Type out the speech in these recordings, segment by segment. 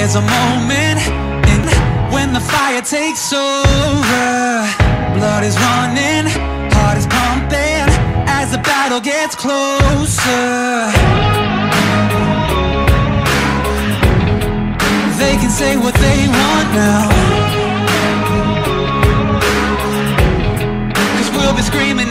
There's a moment in when the fire takes over. Blood is running, heart is pumping as the battle gets closer. They can say what they want now. Cause we'll be screaming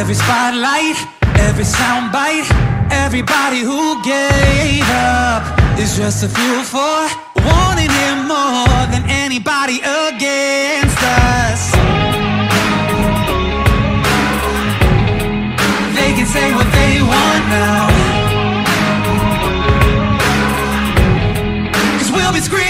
Every spotlight, every soundbite, everybody who gave up is just a fuel for wanting him more than anybody against us. They can say what they want now. Cause we'll be screaming.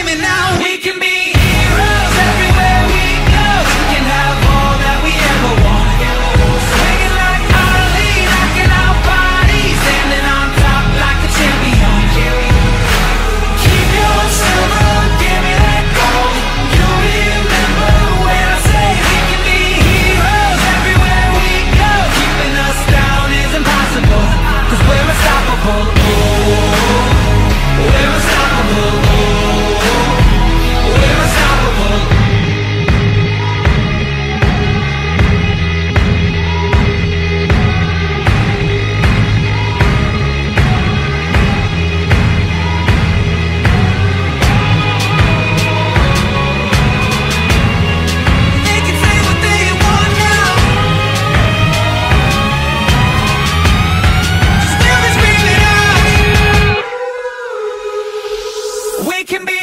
can be